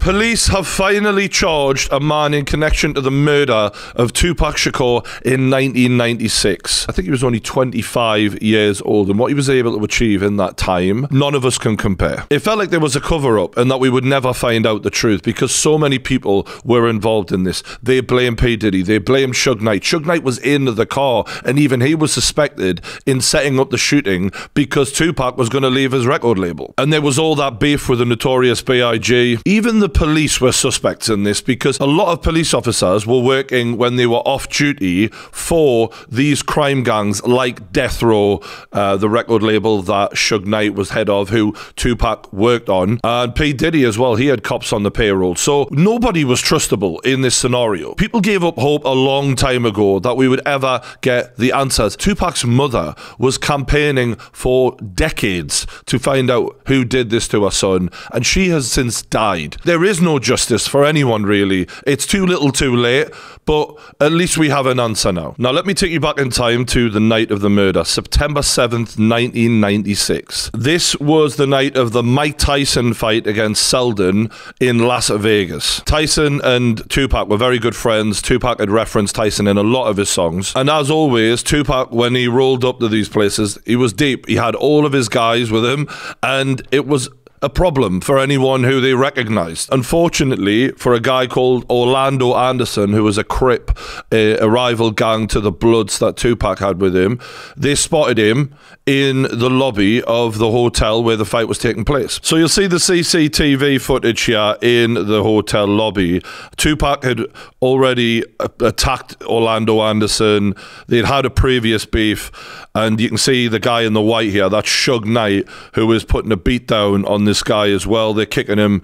Police have finally charged a man in connection to the murder of Tupac Shakur in 1996. I think he was only 25 years old, and what he was able to achieve in that time, none of us can compare. It felt like there was a cover up and that we would never find out the truth because so many people were involved in this. They blame P. Diddy, they blame Suge Knight. Suge Knight was in the car, and even he was suspected in setting up the shooting because Tupac was going to leave his record label. And there was all that beef with the notorious B.I.G. Even the police were suspects in this because a lot of police officers were working when they were off duty for these crime gangs like Death Row, uh, the record label that Suge Knight was head of, who Tupac worked on, and P. Diddy as well. He had cops on the payroll. So nobody was trustable in this scenario. People gave up hope a long time ago that we would ever get the answers. Tupac's mother was campaigning for decades to find out who did this to her son, and she has since died. There is no justice for anyone, really. It's too little too late, but at least we have an answer now. Now, let me take you back in time to the night of the murder, September 7th, 1996. This was the night of the Mike Tyson fight against Seldon in Las Vegas. Tyson and Tupac were very good friends. Tupac had referenced Tyson in a lot of his songs. And as always, Tupac, when he rolled up to these places, he was deep. He had all of his guys with him, and it was a problem for anyone who they recognized. Unfortunately, for a guy called Orlando Anderson, who was a Crip, a, a, rival gang to the Bloods that Tupac had with him, they spotted him in the lobby of the hotel where the fight was taking place. So you'll see the CCTV footage here in the hotel lobby. Tupac had already attacked Orlando Anderson. They'd had a previous beef, and you can see the guy in the white here, that's Suge Knight, who was putting a beat down on this guy as well. They're kicking him.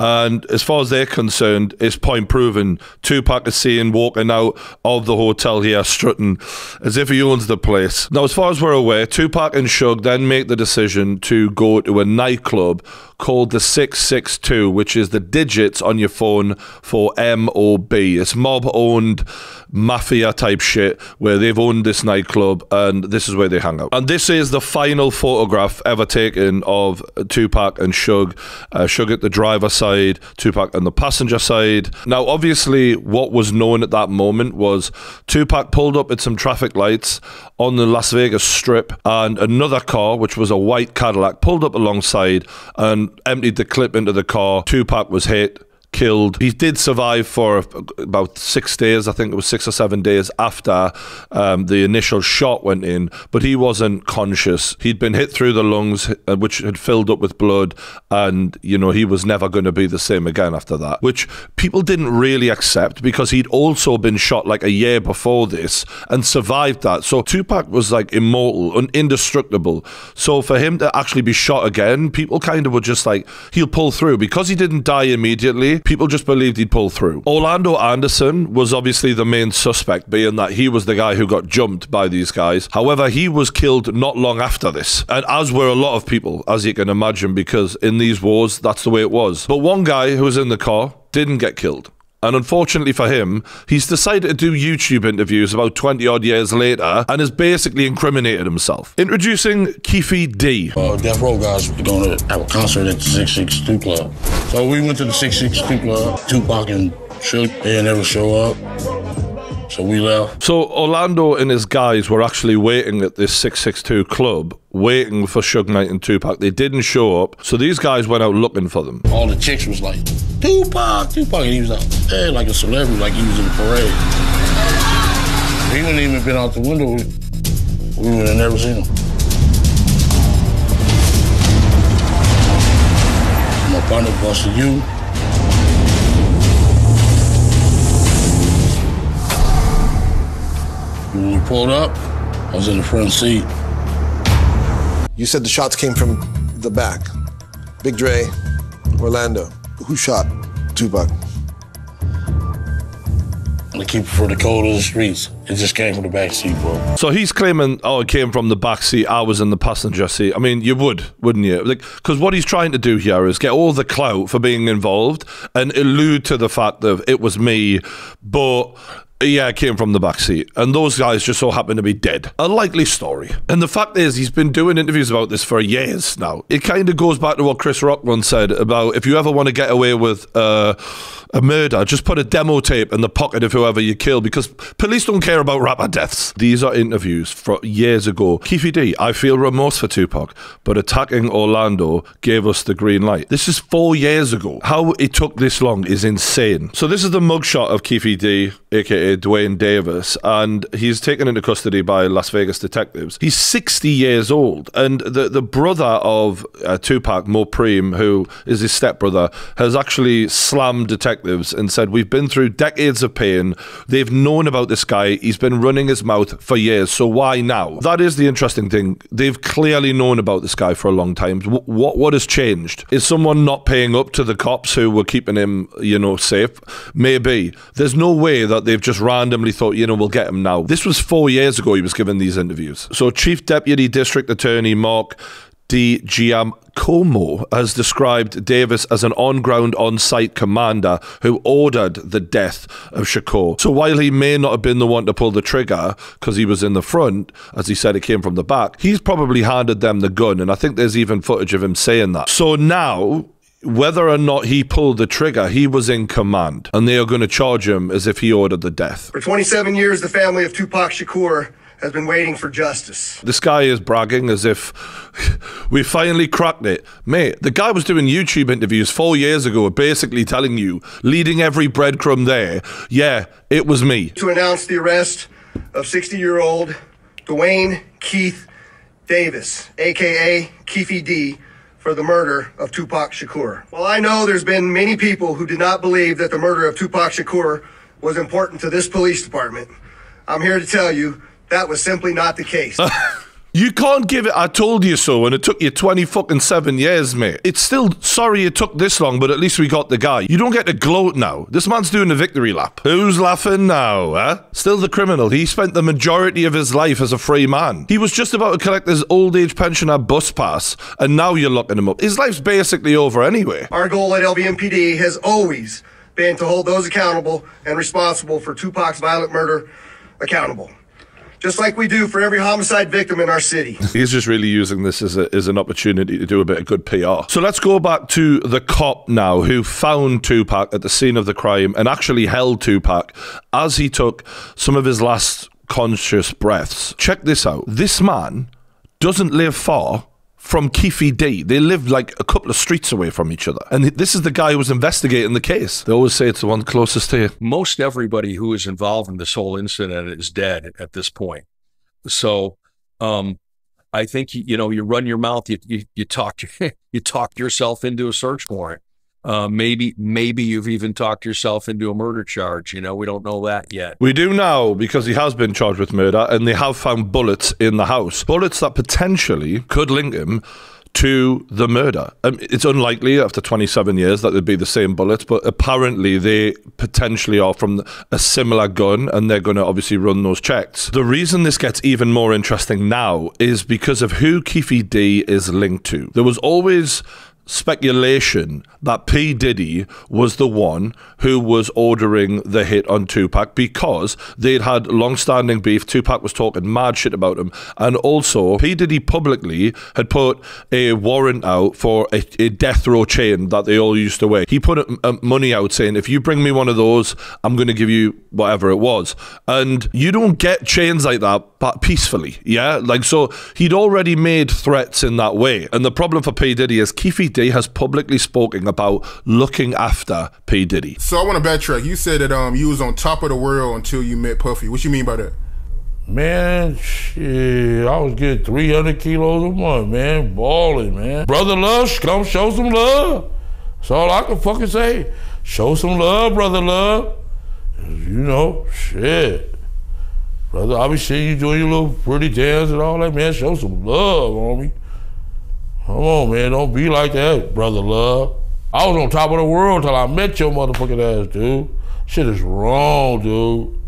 And as far as they're concerned, it's point proven. Tupac is seen walking out of the hotel here, strutting as if he owns the place. Now, as far as we're aware, Tupac and Suge then make the decision to go to a nightclub called the 662, which is the digits on your phone for MOB. It's mob owned mafia type shit where they've owned this nightclub and this is where they hang out. And this is the final photograph ever taken of Tupac and Suge. Uh, Suge at the driver's side, Tupac on the passenger side. Now, obviously, what was known at that moment was Tupac pulled up at some traffic lights on the Las Vegas Strip and another car, which was a white Cadillac, pulled up alongside and emptied the clip into the car. Tupac was hit killed. He did survive for about six days, I think it was six or seven days after um, the initial shot went in, but he wasn't conscious. He'd been hit through the lungs, uh, which had filled up with blood, and, you know, he was never going to be the same again after that, which people didn't really accept because he'd also been shot like a year before this and survived that. So Tupac was like immortal and indestructible. So for him to actually be shot again, people kind of were just like, he'll pull through because he didn't die immediately people just believed he'd pull through. Orlando Anderson was obviously the main suspect, being that he was the guy who got jumped by these guys. However, he was killed not long after this, and as were a lot of people, as you can imagine, because in these wars, that's the way it was. But one guy who was in the car didn't get killed. And unfortunately for him, he's decided to do YouTube interviews about 20 odd years later and has basically incriminated himself. Introducing Keffe D. Uh, Death Row guys were going to have a concert at the 662 Club. So we went to the 662 Club. Tupac and Suge, they never show up. So we left. So Orlando and his guys were actually waiting at this 662 club, waiting for Suge Knight and Tupac. They didn't show up, so these guys went out looking for them. All the chicks was like, Tupac, Tupac, and he was out there like a celebrity, like he was in a parade. He wouldn't even been out the window. We would have never seen him. My partner busted you. When we pulled up, I was in the front seat. You said the shots came from the back. Big Dre, Orlando. Who shot Tupac? The keeper for the cold of the streets. It just came from the back seat, bro. So he's claiming, oh, it came from the back seat. I was in the passenger seat. I mean, you would, wouldn't you? Like, because what he's trying to do here is get all the clout for being involved and allude to the fact that it was me, but Yeah, came from the back seat. And those guys just so happen to be dead. A likely story. And the fact is, he's been doing interviews about this for years now. It kind of goes back to what Chris Rock once said about if you ever want to get away with uh, a murder, just put a demo tape in the pocket of whoever you kill because police don't care about rapper deaths. These are interviews from years ago. Keffe D, I feel remorse for Tupac, but attacking Orlando gave us the green light. This is four years ago. How it took this long is insane. So this is the mugshot of Keffe D, aka Duane Davis, and he's taken into custody by Las Vegas detectives. He's 60 years old, and the, the brother of uh, Tupac, Mopreme, who is his stepbrother, has actually slammed detectives and said, We've been through decades of pain. They've known about this guy. He's been running his mouth for years. So why now? That is the interesting thing. They've clearly known about this guy for a long time. Wh- What, what has changed? Is someone not paying up to the cops who were keeping him, you know, safe? Maybe. There's no way that they've just randomly thought, you know, we'll get him now. This was four years ago he was given these interviews. So Chief Deputy District Attorney Mark D. Giacomo has described Davis as an on ground, on site commander who ordered the death of Shakur. So while he may not have been the one to pull the trigger because he was in the front, as he said, it came from the back, he's probably handed them the gun. And I think there's even footage of him saying that. So now. Whether or not he pulled the trigger, he was in command, and they are going to charge him as if he ordered the death. For 27 years, the family of Tupac Shakur has been waiting for justice. This guy is bragging as if we finally cracked it. Mate, the guy was doing YouTube interviews four years ago, basically telling you, leading every breadcrumb there, yeah, it was me. To announce the arrest of 60 year old Duane Keith Davis, aka Keffe D, for the murder of Tupac Shakur. Well, I know there's been many people who did not believe that the murder of Tupac Shakur was important to this police department, I'm here to tell you that was simply not the case. You can't give it, I told you so, and it took you 20 fucking seven years, mate. It's still sorry it took this long, but at least we got the guy. You don't get to gloat now. This man's doing a victory lap. Who's laughing now, huh? Still the criminal. He spent the majority of his life as a free man. He was just about to collect his old age pensioner bus pass, and now you're locking him up. His life's basically over anyway. Our goal at LVMPD has always been to hold those accountable and responsible for Tupac's violent murder accountable. Just like we do for every homicide victim in our city. He's just really using this as, a, as an opportunity to do a bit of good PR. So let's go back to the cop now who found Tupac at the scene of the crime and actually held Tupac as he took some of his last conscious breaths. Check this out. This man doesn't live far from Keffe D. They live like a couple of streets away from each other. And this is the guy who was investigating the case. They always say it's the one closest to you. most everybody who is involved in this whole incident is dead at this point. So, um, I think you, know you run your mouth, you you, you talk you talked yourself into a search warrant. Uh, maybe maybe you've even talked yourself into a murder charge. You know we don't know that yet. We do now because he has been charged with murder and they have found bullets in the house. Bullets that potentially could link him to the murder. Um, it's unlikely after 27 years that they'd be the same bullets, but apparently they potentially are from a similar gun and they're going to obviously run those checks. The reason this gets even more interesting now is because of who Keffe D is linked to. There was always speculation that P. Diddy was the one who was ordering the hit on Tupac because they'd had long standing beef. Tupac was talking mad shit about him. And also, P. Diddy publicly had put a warrant out for a, a death row chain that they all used to wear. He put uh, money out saying, if you bring me one of those, I'm going to give you whatever it was. And you don't get chains like that but peacefully, yeah? Like, so he'd already made threats in that way. And the problem for P. Diddy is Keffe D has publicly spoken about looking after P. Diddy. So I want to backtrack. You said that um you was on top of the world until you met Puffy. What you mean by that? Man, shit, I was getting 300 kilos a month, man. Balling, man. Brother Love, come show some love. That's all I can fucking say. Show some love, Brother Love. You know, shit. Brother, I be seeing you doing your little pretty dance and all that, man. Show some love, homie. Come on, man. Don't be like that, Brother Love. I was on top of the world till I met your motherfucking ass, dude. Shit is wrong, dude.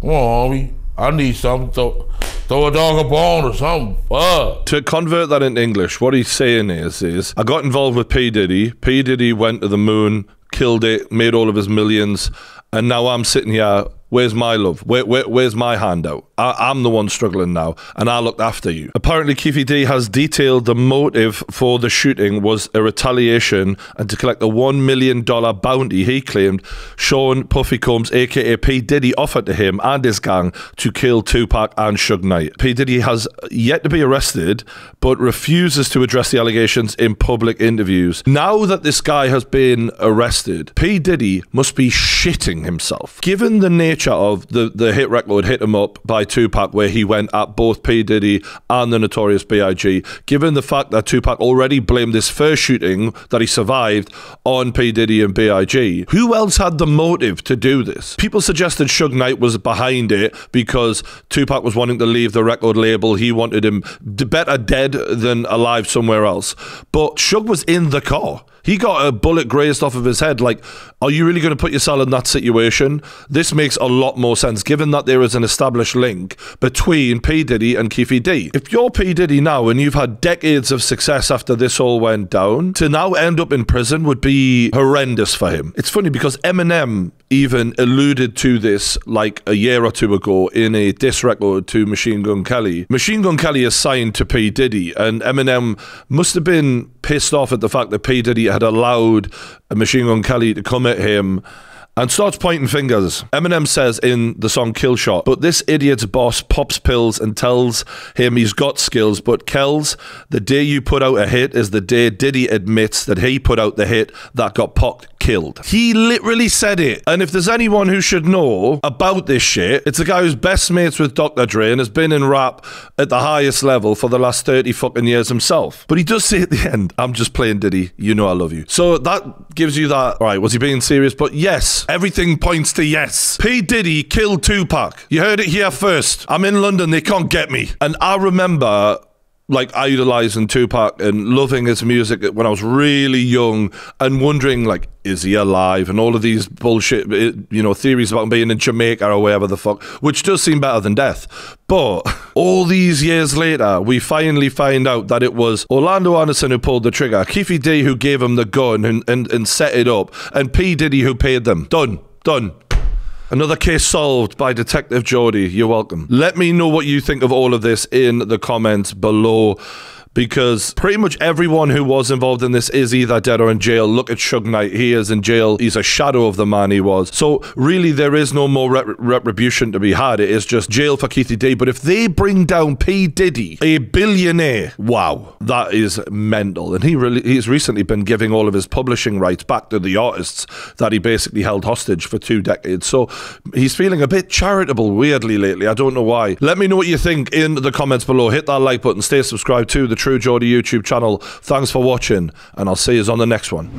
Come on, homie. I need something. Throw, throw a dog a bone or something. Fuck. To convert that into English, what he's saying is, is I got involved with P. Diddy. P. Diddy went to the moon, killed it, made all of his millions, and now I'm sitting here Where's my love? Where, where, where's my handout? I, I'm the one struggling now, and I looked after you. Apparently, Keffe D has detailed the motive for the shooting was a retaliation and to collect the $1 million bounty he claimed Sean Puffy Combs, aka P. Diddy, offered to him and his gang to kill Tupac and Suge Knight. P. Diddy has yet to be arrested, but refuses to address the allegations in public interviews. Now that this guy has been arrested, P. Diddy must be shitting himself. Given the nature of the, the hit record Hit 'em Up by Tupac, where he went at both P. Diddy and the Notorious B.I.G., given the fact that Tupac already blamed this first shooting that he survived on P. Diddy and B.I.G., who else had the motive to do this? People suggested Suge Knight was behind it because Tupac was wanting to leave the record label. He wanted him better dead than alive somewhere else. But Suge was in the car. He got a bullet grazed off of his head. Like, are you really going to put yourself in that situation? This makes a lot more sense, given that there is an established link between P. Diddy and Keffe D. If you're P. Diddy now and you've had decades of success after this all went down, to now end up in prison would be horrendous for him. It's funny because Eminem even alluded to this like a year or two ago in a diss record to Machine Gun Kelly. Machine Gun Kelly is signed to P. Diddy, and Eminem must have been pissed off at the fact that P. Diddy had allowed Machine Gun Kelly to come at him and starts pointing fingers. Eminem says in the song Killshot, but this idiot's boss pops pills and tells him he's got skills, but Kells, the day you put out a hit is the day Diddy admits that he put out the hit that got Pac killed. He literally said it. And if there's anyone who should know about this shit, it's a guy who's best mates with Dr. Dre and has been in rap at the highest level for the last 30 fucking years himself. But he does say at the end, I'm just playing Diddy. You know I love you. So that gives you that. All right, was he being serious? But yes, everything points to yes. P. Diddy killed Tupac. You heard it here first. I'm in London. They can't get me. And I remember like idolizing Tupac and loving his music when I was really young and wondering like is he alive and all of these bullshit eh, you know theories about him being in Jamaica or wherever the fuck which does seem better than death. But all these years later we finally find out that it was Orlando Anderson who pulled the trigger Keffe D who gave him the gun and, and, and set it up and P Diddy who paid them. Done. Done Another case solved by Detective Geordie. You're welcome. Let me know what you think of all of this in the comments below. Because pretty much everyone who was involved in this is either dead or in jail. Look at Suge Knight. He is in jail. He's a shadow of the man he was. So, really, there is no more retribution to be had. It is just jail for Keith D. But if they bring down P. Diddy, a billionaire, wow, that is mental. And he really, he's recently been giving all of his publishing rights back to the artists that he basically held hostage for two decades. So, he's feeling a bit charitable, weirdly, lately. I don't know why. Let me know what you think in the comments below. Hit that like button. Stay subscribed to the True Geordie YouTube channel. Thanks for watching, and I'll see you on the next one.